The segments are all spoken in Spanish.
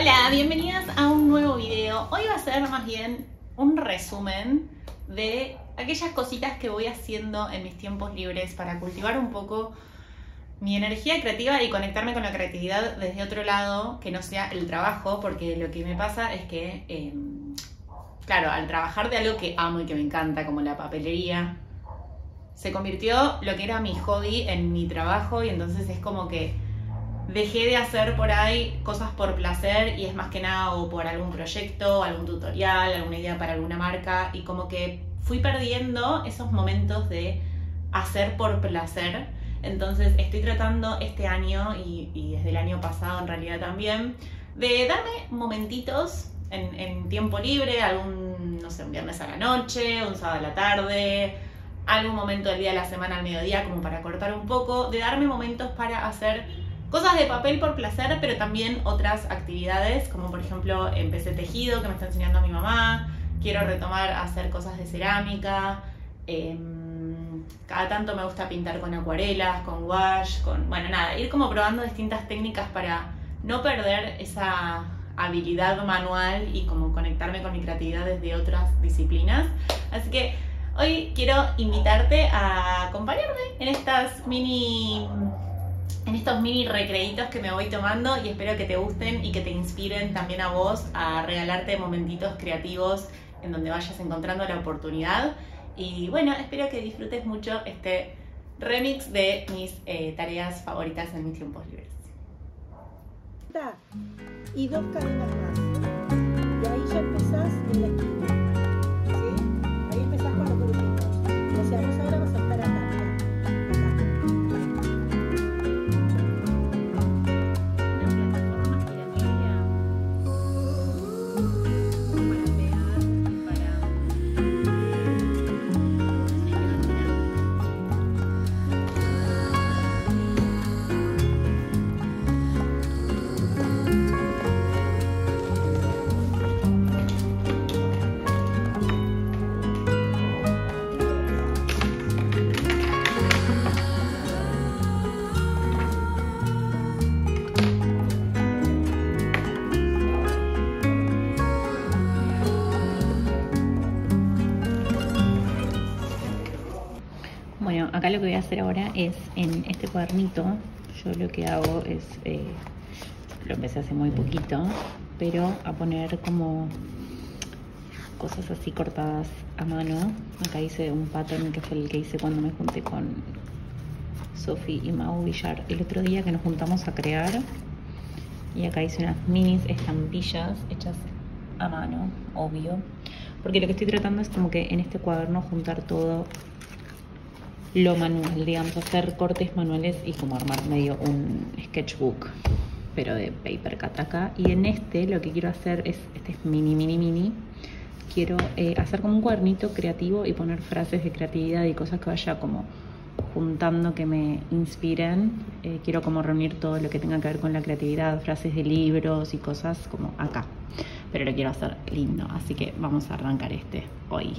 Hola, bienvenidas a un nuevo video. Hoy va a ser más bien un resumen de aquellas cositas que voy haciendo en mis tiempos libres para cultivar un poco mi energía creativa y conectarme con la creatividad desde otro lado que no sea el trabajo, porque lo que me pasa es que, em, claro, al trabajar de algo que amo y que me encanta, como la papelería, se convirtió lo que era mi hobby en mi trabajo y entonces es como que dejé de hacer por ahí cosas por placer y es más que nada o por algún proyecto, algún tutorial, alguna idea para alguna marca y como que fui perdiendo esos momentos de hacer por placer. Entonces estoy tratando este año y, desde el año pasado en realidad también de darme momentitos en, en, tiempo libre, algún, no sé, un viernes a la noche, un sábado a la tarde, algún momento del día de la semana al mediodía como para cortar un poco, de darme momentos para hacer cosas de papel por placer, pero también otras actividades, como por ejemplo empecé tejido, que me está enseñando mi mamá, quiero retomar hacer cosas de cerámica, em, cada tanto me gusta pintar con acuarelas, con wash, con, bueno, nada, ir como probando distintas técnicas para no perder esa habilidad manual y como conectarme con mi creatividad desde otras disciplinas. Así que hoy quiero invitarte a acompañarme en estas mini en estos mini recreitos que me voy tomando y espero que te gusten y que te inspiren también a vos a regalarte momentitos creativos en donde vayas encontrando la oportunidad. Y bueno, espero que disfrutes mucho este remix de mis eh, tareas favoritas en mis tiempos libres. Y dos cadenas más. Y ahí ya empezás en la. Hacer ahora es en este cuadernito, yo lo que hago es, eh, lo empecé hace muy poquito, pero a poner como cosas así cortadas a mano. Acá hice un pattern que fue el que hice cuando me junté con Sophie y Mau Villar el otro día que nos juntamos a crear. Y acá hice unas minis estampillas hechas a mano, obvio. Porque lo que estoy tratando es como que en este cuaderno juntar todo lo manual, digamos, hacer cortes manuales y como armar medio un sketchbook, pero de paper cataca. Y en este lo que quiero hacer es, este es mini, mini, mini, quiero eh, hacer como un cuadernito creativo y poner frases de creatividad y cosas que vaya como juntando que me inspiren. Eh, quiero como reunir todo lo que tenga que ver con la creatividad, frases de libros y cosas como acá. Pero lo quiero hacer lindo, así que vamos a arrancar este hoy.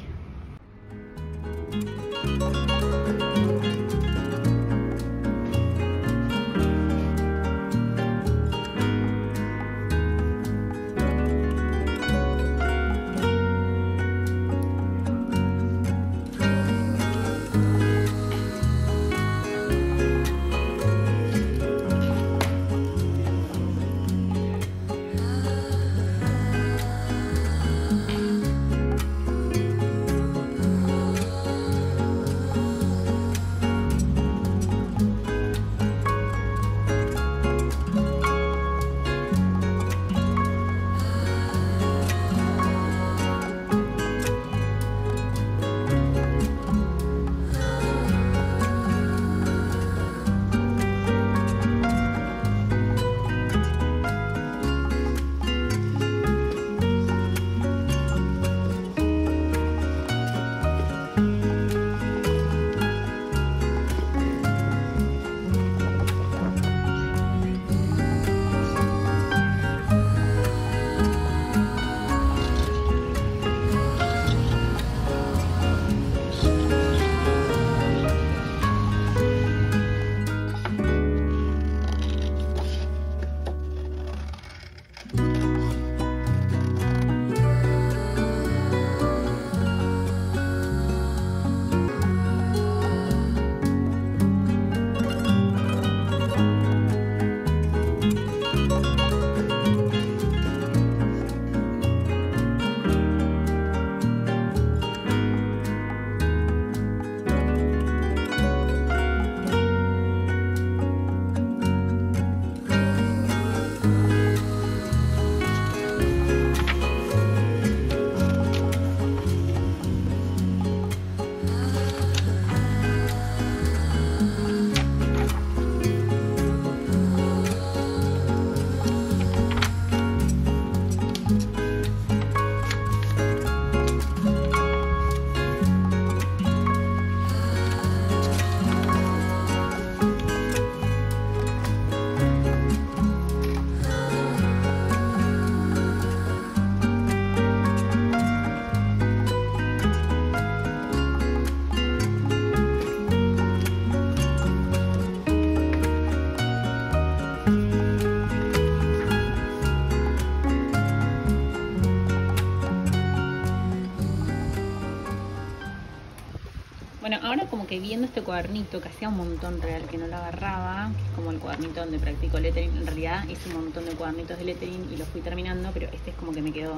Que viendo este cuadernito, que hacía un montón real que no lo agarraba, que es como el cuadernito donde practico lettering, en realidad hice un montón de cuadernitos de lettering y los fui terminando, pero este es como que me quedó...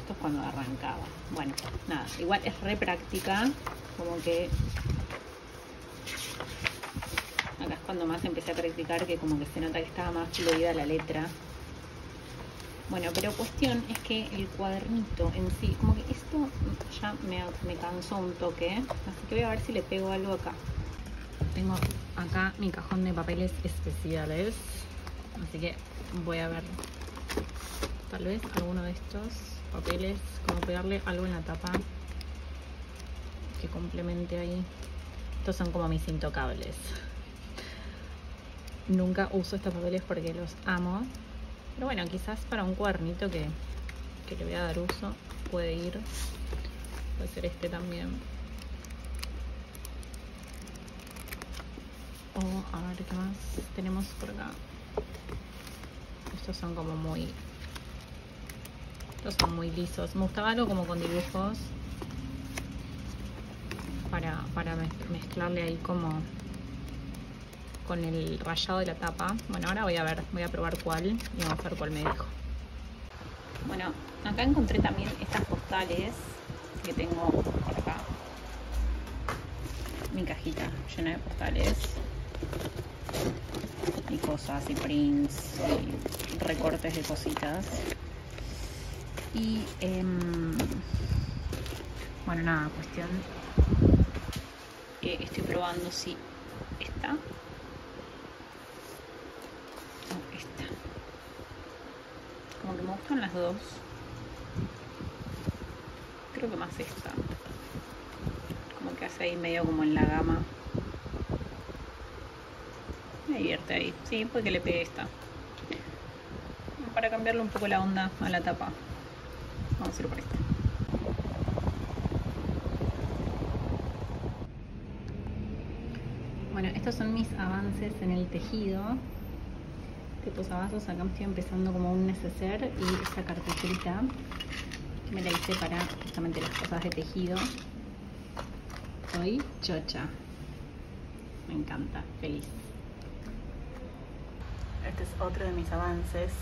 Esto es cuando arrancaba. Bueno, nada, igual es re práctica, como que... Acá es cuando más empecé a practicar, que como que se nota que estaba más fluida la letra. Bueno, pero cuestión es que el cuadernito en sí, como que esto ya me, cansó un toque, así que voy a ver si le pego algo acá. Tengo acá mi cajón de papeles especiales, así que voy a ver tal vez alguno de estos papeles, como pegarle algo en la tapa que complemente ahí. Estos son como mis intocables. Nunca uso estos papeles porque los amo, pero bueno, quizás para un cuadernito que, que le voy a dar uso puede ir. Puede ser este también. O a ver qué más tenemos por acá. Estos son como muy... Estos son muy lisos. Me gustaba algo como con dibujos. Para, para mezclarle ahí como con el rayado de la tapa. Bueno, ahora voy a ver, voy a probar cuál y vamos a ver cuál me dijo. Bueno, acá encontré también estas postales que tengo por acá. Mi cajita llena de postales. Y cosas, y prints, y recortes de cositas. Y, em, bueno, nada, cuestión estoy probando si está Como que me gustan las dos. Creo que más esta. Como que hace ahí medio como en la gama. Me divierte ahí. Sí, puede que le pegue esta. Para cambiarle un poco la onda a la tapa. Vamos a ir por esta. Bueno, estos son mis avances en el tejido este posavasos acá estoy empezando como un neceser y esta que me la hice para justamente las cosas de tejido. Soy chocha. Me encanta, feliz. Este es otro de mis avances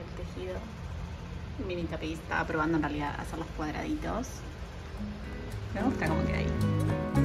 el tejido. Mini tapiz, estaba probando en realidad hacer los cuadraditos. Me gusta como queda ahí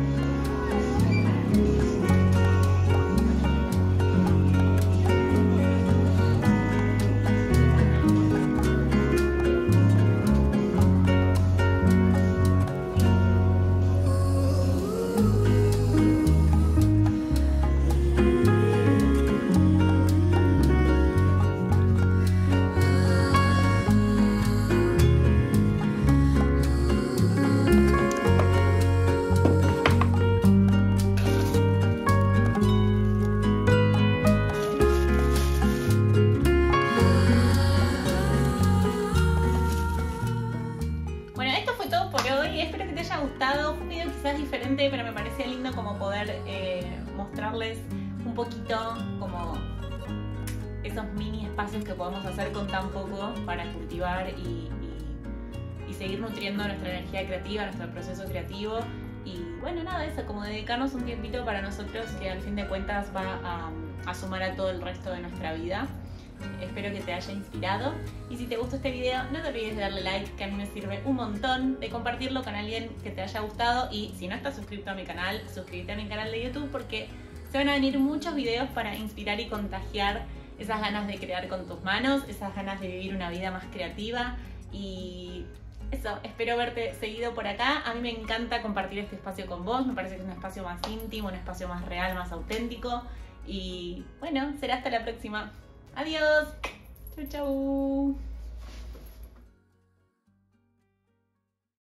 pero me parecía lindo como poder eh, mostrarles un poquito como esos mini espacios que podemos hacer con tan poco para cultivar y, seguir nutriendo nuestra energía creativa, nuestro proceso creativo. Y bueno, nada, eso, como dedicarnos un tiempito para nosotros que al fin de cuentas va a sumar a todo el resto de nuestra vida. Espero que te haya inspirado. Y si te gustó este video, no te olvides de darle like, que a mí me sirve un montón, de compartirlo con alguien que te haya gustado. Y si no estás suscrito a mi canal, suscríbete a mi canal de YouTube porque se van a venir muchos videos para inspirar y contagiar esas ganas de crear con tus manos, esas ganas de vivir una vida más creativa. Y eso, espero verte seguido por acá. A mí me encanta compartir este espacio con vos, me parece que es un espacio más íntimo, un espacio más real, más auténtico. Y bueno, será hasta la próxima. Adiós. Chau, chau.